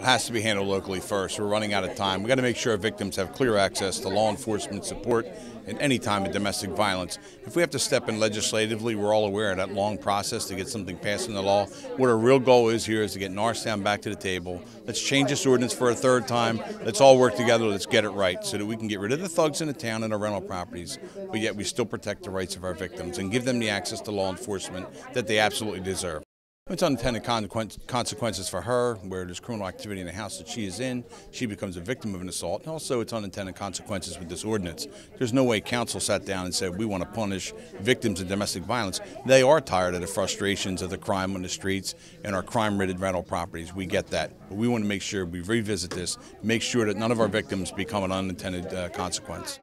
It has to be handled locally first. We're running out of time. We've got to make sure victims have clear access to law enforcement support at any time of domestic violence. If we have to step in legislatively, we're all aware of that long process to get something passed in the law. What our real goal is here is to get Norristown back to the table. Let's change this ordinance for a third time. Let's all work together. Let's get it right so that we can get rid of the thugs in the town and our rental properties, but yet we still protect the rights of our victims and give them the access to law enforcement that they absolutely deserve. It's unintended consequences for her, where there's criminal activity in the house that she is in. She becomes a victim of an assault. And also, it's unintended consequences with this ordinance. There's no way council sat down and said, we want to punish victims of domestic violence. They are tired of the frustrations of the crime on the streets and our crime ridden rental properties. We get that. But we want to make sure we revisit this, make sure that none of our victims become an unintended uh, consequence.